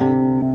Amen.